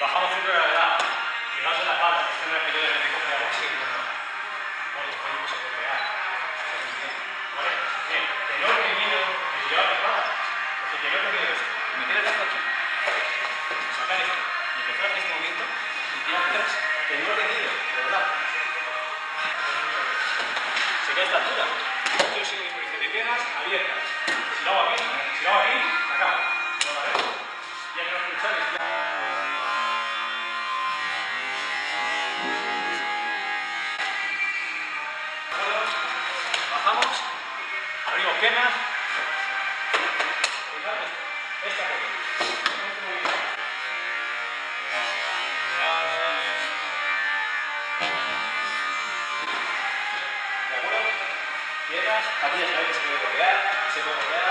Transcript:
Bajamos centro de gravedad. Fijaos en la espalda, que es una que yo desde que coge agua, sí, bueno. Pues se puede pegar. ¿Vale? Bien, tenor que miedo es llevar la espalda. Porque tenor que miedo es meter el brazo aquí, sacar esto, y empezar a hacer este movimiento y tirar atrás. Tenor de miedo, de verdad. Se queda esta altura. Yo sigo mi posición de piernas abiertas. Si lo hago aquí, si lo hago aquí, Bajamos, abrimos piernas. Esta. ¿De acuerdo? Piernas, aquí ya sabéis que se puede golpear, se puede golpear.